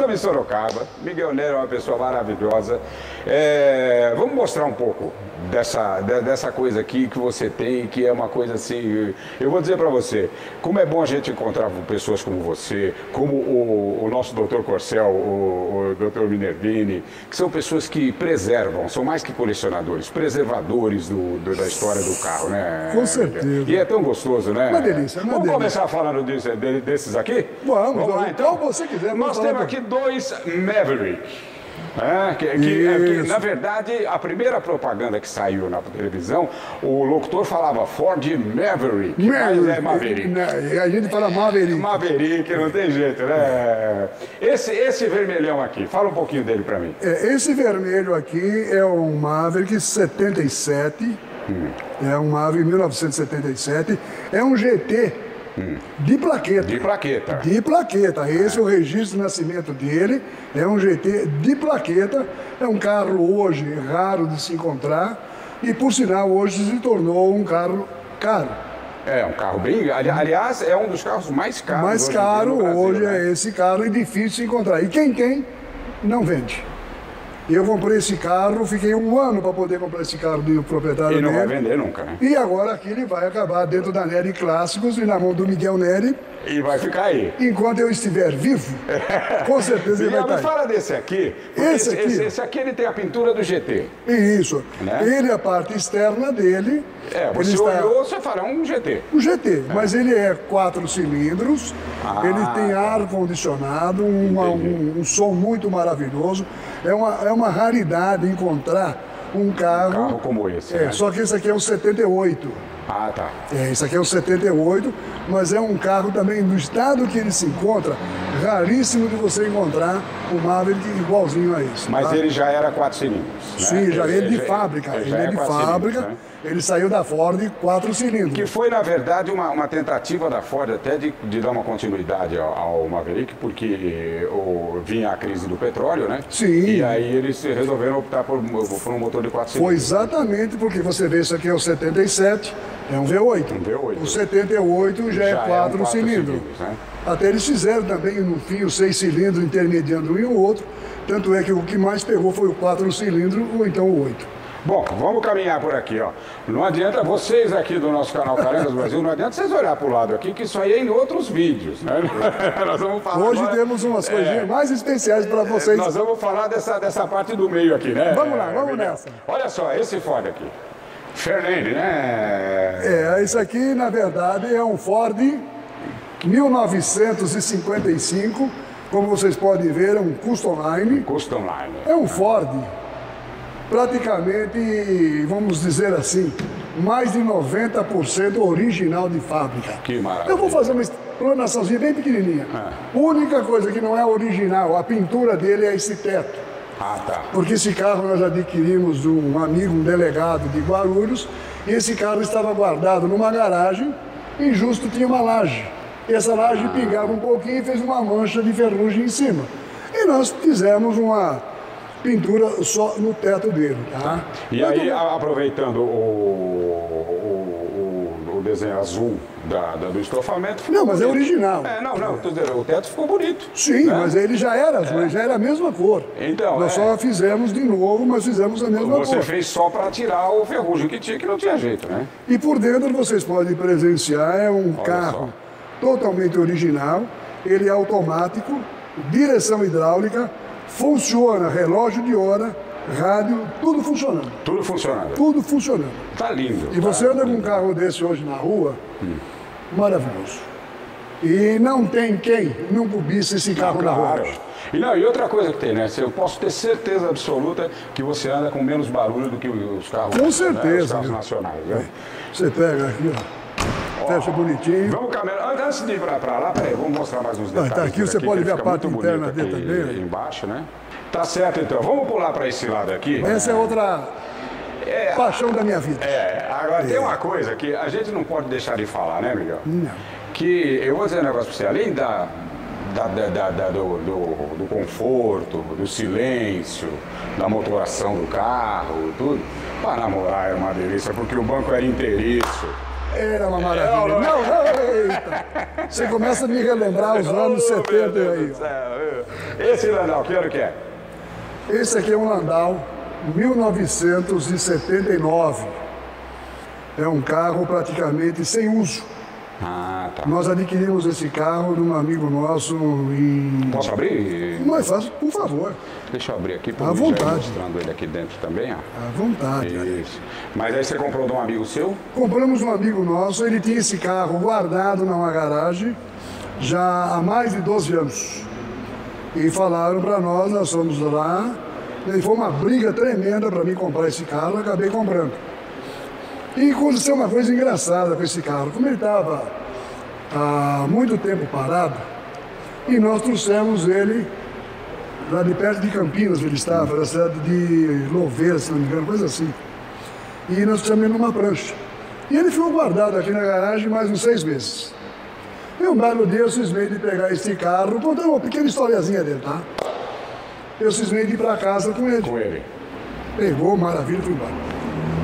estamos em Sorocaba. Miguel Nero é uma pessoa maravilhosa. É, vamos mostrar um pouco dessa, dessa coisa aqui que você tem, que é uma coisa assim. Eu vou dizer para você, como é bom a gente encontrar pessoas como você, como o, o nosso doutor Corcel, o, o doutor Minervini, que são pessoas que preservam, são mais que colecionadores, preservadores do, do da história do carro, né? Com certeza. E é tão gostoso, né? Uma delícia, uma Vamos delícia. começar falando disso, desses aqui? Vamos, Vamos lá, então, então. você quiser. Nós temos aqui dois Maverick. É, que, que- que, na verdade, a primeira propaganda que saiu na televisão, o locutor falava Ford Maverick, mas é Maverick. Né, A gente fala Maverick. Maverick, não tem jeito, né? Esse, esse vermelhão aqui, fala um pouquinho dele pra mim. É, Esse vermelho aqui é um Maverick 77. É um Maverick 1977. É um GT de plaqueta. De plaqueta. De plaqueta. Esse é o registro de nascimento dele. É um GT de plaqueta. É um carro hoje raro de se encontrar. E por sinal, hoje se tornou um carro caro. É, um carro bem. ali- Aliás, é um dos carros mais caros. mais hoje caro Brasil, hoje né? é esse carro e difícil de se encontrar. E quem tem, não vende. Eu comprei esse carro, fiquei um ano para poder comprar esse carro do proprietário E não vai dele. vender nunca, né? E agora aqui ele vai acabar dentro da Neri Clássicos e na mão do Miguel Neri. E vai ficar aí. Enquanto eu estiver vivo, com certeza ele vai Miguel, me estar aí. fala desse aqui. Esse Esse, aqui, esse, esse aqui ele tem a pintura do GT. Isso. Né? Ele, a parte externa dele. É, ele você está- olhou, você é um GT. Um GT, mas ele é quatro cilindros, Ah, ele tem ar condicionado, uma- um, um som muito maravilhoso. É uma, é uma raridade encontrar um carro. Carro como esse, É, né? só que esse aqui é um 78. Ah, tá. É, esse aqui é um 78, mas é um carro também, no estado que ele se encontra, raríssimo de você encontrar um Maverick igualzinho a esse. Mas tá? ele já era quatro cilindros. né? Sim, já ele de já- fábrica. Ele já é de quatro fábrica. né? Ele saiu da Ford quatro cilindros. Que foi, na verdade, uma, uma tentativa da Ford até de, de dar uma continuidade ao, ao Maverick, porque o, vinha a crise do petróleo, né? Sim. E aí eles resolveram optar por, por um motor de quatro Foi cilindros. exatamente porque você vê isso aqui é o 77, é um V8. Um V8. O 78 já, Já é é um quatro quatro cilindros. cilindros, né? Até eles fizeram também no fim os seis cilindros intermediando um e o outro. Tanto é que o que mais pegou foi o quatro cilindros ou então o oito. Bom, vamos caminhar por aqui, ó. Não adianta vocês aqui do nosso canal Carendas Brasil, não adianta vocês olhar para o lado aqui, que isso aí é em outros vídeos, né? Nós vamos falar Hoje agora- temos umas É, coisinhas mais especiais para vocês. Nós vamos falar dessa, dessa parte do meio aqui, né? Vamos lá, vamos Miguel? nessa. Olha só, esse Ford aqui. Fernandes, né? É, isso aqui na verdade é um Ford 1955. Como vocês podem ver, é um custom line. Custom Line. É um Ford, praticamente, vamos dizer assim, mais de 90% original de fábrica. Que maravilha. Eu vou fazer uma explanaçãozinha bem pequenininha. Ah. Única coisa que não é original, a pintura dele é esse teto. Ah, tá. Porque esse carro nós adquirimos de um amigo, um delegado de Guarulhos, e esse carro estava guardado numa garagem e justo tinha uma laje. E essa laje pingava um pouquinho e fez uma mancha de ferrugem em cima. E nós fizemos uma pintura só no teto dele, tá? E aí, a- aproveitando o, o, o- desenho azul da, da- do estofamento. ficou Não, mas é bonito. original. É, não, não, o teto ficou bonito. Sim, né? mas ele já era azul, ele já era a mesma cor. Então, nós é. só fizemos de novo, mas fizemos a mesma Você cor. fez só para tirar o ferrugem que tinha, que não tinha jeito, né? E por dentro vocês podem presenciar, é um Olha carro totalmente original, ele é automático, direção hidráulica, funciona, relógio de hora, rádio, tudo funcionando. Tudo funcionando. Tudo funcionando. Tá lindo. E você tá anda com um lindo. carro desse hoje na rua, maravilhoso. E não tem quem não cobiça esse carro na rua. Claro. E, não, e outra coisa que tem, né? Eu posso ter certeza absoluta que você anda com menos barulho do que os carros, Com né, os certeza, carros nacionais. Né? Você pega aqui, ó, fecha bonitinho. Vamos caminhar. Antes de ir pra, pra lá, peraí, vamos mostrar mais uns detalhes. tá aqui, você pode que ver a parte interna dele aqui também, ó. Embaixo, né? Tá certo, então. Vamos pular para esse lado aqui. Essa é outra paixão da minha vida. É, agora tem uma coisa que a gente não pode deixar de falar, né, Miguel? Não. Que eu vou dizer um negócio pra você, além da, da, da- da- da- do, do- do conforto, do silêncio, da motoração do carro, tudo, para namorar era uma delícia, porque o banco era inteiriço. Era uma maravilha. Não, não, eita. Você começa a me relembrar os anos 70 aí. Esse Landau, que ano que é? Esse aqui é um Landau 1979. É um carro praticamente sem uso. Ah, tá. Nós adquirimos esse carro de um amigo nosso em. Posso abrir? Mas faz, por favor, Deixa eu abrir aqui para mostrando ele aqui dentro também, ó. à vontade. Isso. Mas aí você comprou de um amigo seu? Compramos um amigo nosso, ele tinha esse carro guardado numa garagem já há mais de 12 anos. E falaram para nós, nós fomos lá, e foi uma briga tremenda para mim comprar esse carro, eu acabei comprando. E aconteceu uma coisa engraçada com esse carro. Como ele estava há muito tempo parado, e nós trouxemos ele lá de perto de Campinas, ele estava, na cidade de Louveira, se não me engano, coisa assim e nós trouxemos ele numa prancha. E ele ficou guardado aqui na garagem mais uns seis meses. E um belo dia eu cismei de pegar esse carro, contando uma pequena historiazinha dele, tá? Eu cismei de ir para casa com ele. Com ele. Pegou, maravilha, fui embora.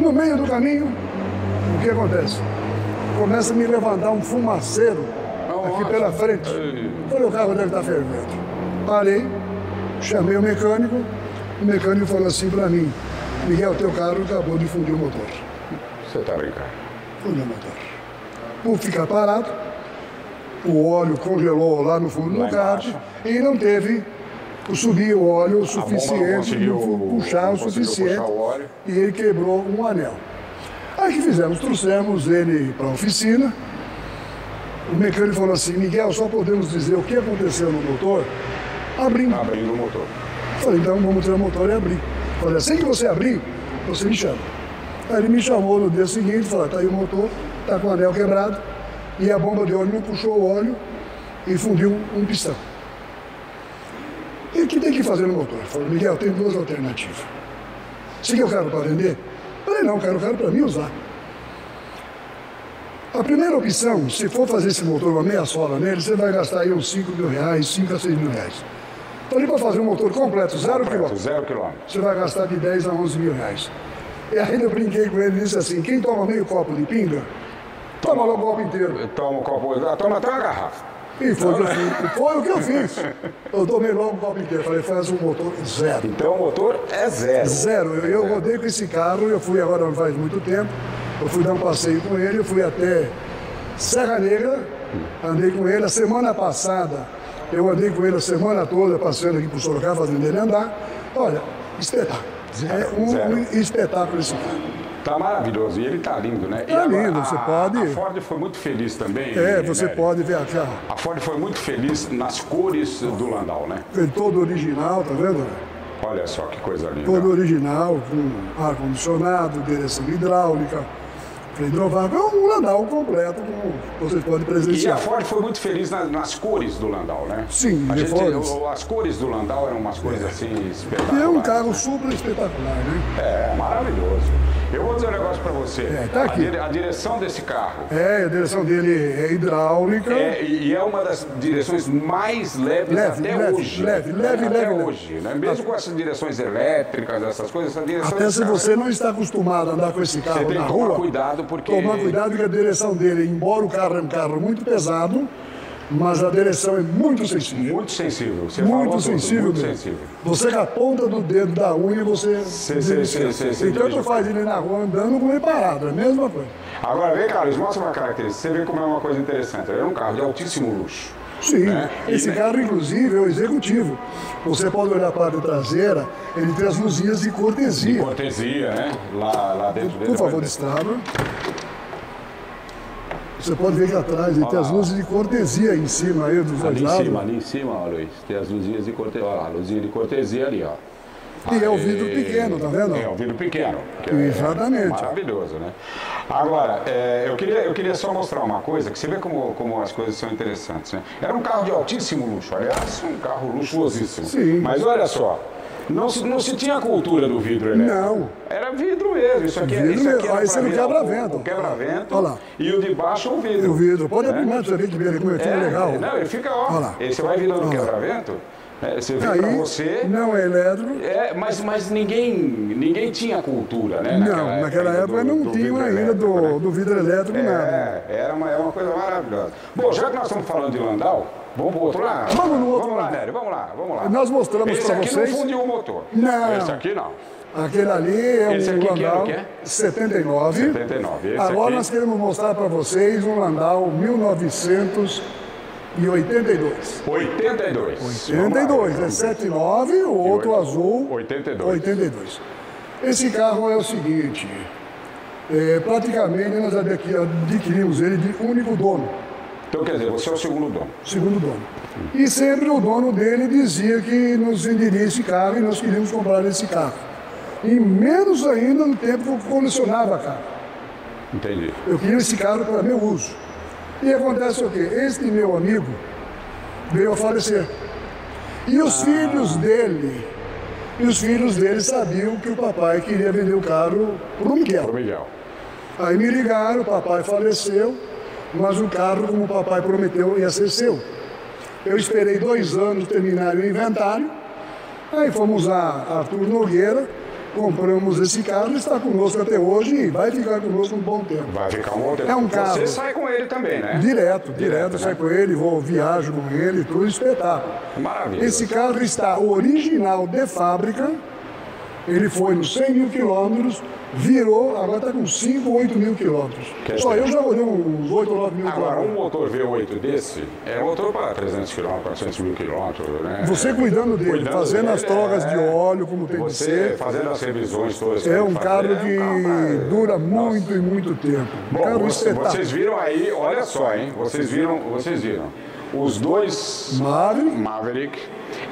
No meio do caminho, o que acontece? Começa a me levantar um fumaceiro aqui Nossa. pela frente. Ei. Falei, o carro deve estar fervendo. Parei, chamei o mecânico, o mecânico falou assim para mim, Miguel, teu carro acabou de fundir o motor. Você tá brincando. Fundiu o motor. Por ficar parado, o óleo congelou lá no fundo do carro e não teve o subir o óleo o suficiente, puxar o suficiente puxar o e ele quebrou um anel. Aí que fizemos? Trouxemos ele para a oficina. O mecânico falou assim, Miguel, só podemos dizer o que aconteceu no motor abrindo. Abrindo o motor. Falei, então vamos tirar o motor e abrir. Falei, assim que você abrir, você me chama. Aí ele me chamou no dia seguinte, falou, tá aí o motor, tá com o anel quebrado, e a bomba de óleo não puxou o óleo e fundiu um pistão. E o que tem que fazer no motor? Falei, Miguel, tem duas alternativas. Você quer o carro para vender? Falei, não, quero o carro para mim usar. A primeira opção, se for fazer esse motor, uma meia sola nele, você vai gastar aí uns 5 mil reais, 5 a 6 mil reais. Falei, para fazer um motor completo, zero Completo, quilômetro, Zero quilômetro. você vai gastar de 10 a 11 mil reais. E aí eu brinquei com ele e disse assim, quem toma meio copo de pinga, toma logo o copo inteiro. Toma um copo, toma até uma garrafa. E foi, o que eu fiz. foi o que eu fiz. Eu tomei logo o copo inteiro. Falei, faz um motor zero. Então o motor é zero. Zero. Eu, eu rodei com esse carro, eu fui agora não faz muito tempo, eu fui dar um passeio com ele, eu fui até Serra Negra, andei com ele a semana passada, eu andei com ele a semana toda, passeando aqui por Sorocaba, fazendo ele andar. Olha, espetáculo. É um, Zero. um espetáculo esse carro. Tá maravilhoso. E ele tá lindo, né? E Tá agora, lindo, você a- pode- A Ford foi muito feliz também. É, você Nery. pode ó, A Ford foi muito feliz nas cores do Landau, né? ele todo original, tá vendo? Olha só que coisa linda. Todo original, com ar-condicionado, direção hidráulica, freio hidrovável, é um Landau completo, como vocês podem E a presenciar. Ford foi muito feliz nas, nas cores do Landau, né? Sim, a gente, o- As cores do Landau eram umas coisas assim espetaculares. E é um carro super espetacular, né? É, maravilhoso. Eu vou dizer um negócio pra você. É, tá aqui. A, dire- a direção desse carro É, a direção dele é hidráulica. é, e é uma das direções mais leves Leve, até leve, hoje. leve, leve, até leve, hoje, né? Mesmo com essas direções elétricas, essas coisas, essa direção Até se carro você não está acostumado a andar com esse Você carro tem na que tomar rua, cuidado porque. tomar cuidado que a direção dele, embora o carro é um carro muito pesado, mas a direção é muito sensível. Muito sensível. Você Muito sensível Muito mesmo. sensível. Você com a ponta do dedo da unha, você. Sim, sim, sim, sim, sim, e tanto faz ele na rua andando como ele parado, é a mesma coisa. Agora, vem, Carlos, mostra uma característica. Você vê como é uma coisa interessante. É um carro de altíssimo luxo. Sim, Né? E, esse né? carro, inclusive, é o executivo. Você pode olhar a parte traseira, ele tem as luzinhas de cortesia. Cortesia, né? Lá, lá dentro dele. Por favor, vai- destrava. Você pode ver que atrás tem as luzes de cortesia em cima aí dos dois Ali em lados. cima, ali em cima, ó, Luiz. Tem as luzinhas de cortesia. Ó, a luzinha de cortesia ali, ó. E é o vidro pequeno, tá vendo? É, o vidro pequeno. que é Exatamente. maravilhoso, né? Agora, é, eu, queria, eu queria só mostrar uma coisa, que você vê como, como as coisas são interessantes, né? Era um carro de altíssimo luxo, aliás, um carro luxuosíssimo. Sim. Mas olha só, não se, não se tinha a cultura do vidro elétrico. Não. Era vidro mesmo, isso aqui, Vidro isso aqui mesmo. Aí você não quebra-vento. O quebra-vento Olha lá. e o de baixo o vidro. E o vidro. Pode É. abrir mais pra ver que ele como ele fica legal. Não, ele fica, ó. Olha lá. Você vai virando o quebra-vento, É, você vê pra você. não é elétrico. É, mas, mas ninguém, ninguém tinha cultura, né? não, naquela época do- não do tinha ainda elétrico, do, né? do vidro elétrico nada. É, era uma, é uma coisa maravilhosa. Bom, já que nós estamos falando de Landau, vamos pro outro lado? Vamos no outro Vamos lá, lado. Nery, vamos lá, vamos lá. Nós mostramos Esse pra aqui vocês- não fundiu o motor. Não. Esse aqui não. Aquele ali é Esse um aqui Landau que é? 79. 79. Esse Agora aqui- nós queremos mostrar para vocês um Landau 1982. 82. 82, é 79, o outro oito- azul 82. 82. Esse carro é o seguinte, é, praticamente nós adqui- adquirimos ele de único dono, Então, quer dizer, você é o segundo dono. segundo dono. E sempre o dono dele dizia que nos venderia esse carro e nós queríamos comprar esse carro. E menos ainda no tempo que eu colecionava carro. Entendi. Eu queria esse carro para meu uso. E acontece o quê? Este meu amigo veio a falecer. E os filhos dele, e os filhos dele sabiam que o papai queria vender o carro para o Miguel. Miguel. Aí me ligaram, o papai faleceu, mas o carro, como o papai prometeu, ia ser seu. Eu esperei dois anos terminar o inventário, aí fomos a Arthur Nogueira, compramos esse carro, está conosco até hoje e vai ficar conosco um bom tempo. Vai ficar um outro. É um Você carro. sai com ele também, né? Direto, direto, né? sai com ele, vou, viajo com ele, tudo espetáculo. Maravilha. Esse carro está original de fábrica, ele foi nos 100 mil quilômetros, virou, agora está com 5, 8 mil quilômetros. Quer Só dizer- eu já rodei uns 8 ou 9 mil Agora, um quilômetros. motor V8 desse é motor para 300 km, 400 mil quilômetros, né? Você cuidando dele, Cuidando fazendo as dele, trocas é. de óleo, como tem que Você ser. fazendo as revisões todas. É um carro que é um carro dura Nossa. muito e muito tempo. Um Bom, carro você- vocês viram aí, olha só, hein? Vocês viram, vocês viram. Os dois Maverick. Maverick,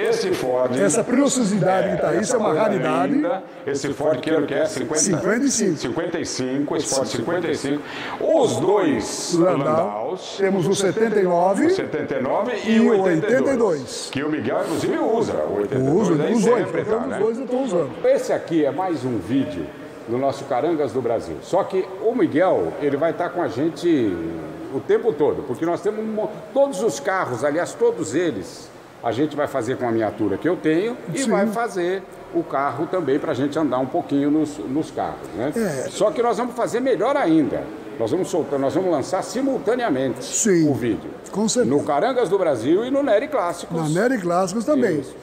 esse Ford. Essa preciosidade que está aí, isso é uma raridade. linda. Esse Ford que ano que é? 50, 55. 55, esse Ford 55. Os dois Landau. Landaus. Temos o 79, 79 e, E o o 82, 82. Que o Miguel, inclusive, usa. O 82 uso, aí os dois, sempre, tá, né? os dois eu estou usando. Esse aqui é mais um vídeo do nosso Carangas do Brasil. Só que o Miguel, ele vai estar com a gente o tempo todo, porque nós temos mo- todos os carros, aliás, todos eles, a gente vai fazer com a miniatura que eu tenho e Sim. vai fazer o carro também para a gente andar um pouquinho nos, nos carros, né? É. Só que nós vamos fazer melhor ainda. Nós vamos soltar, nós vamos lançar simultaneamente Sim, o vídeo. com certeza. No Carangas do Brasil e no Nery Clássicos. Na Nery Clássicos também. Isso.